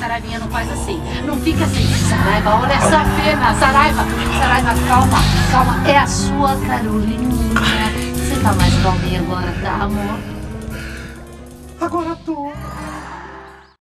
Saraivinha, não faz assim. Não fica assim. Saraiva, olha essa pena. Saraiva, Saraiva, calma, calma. É a sua Carolininha. Você tá mais calminha agora, tá, amor? Agora tô.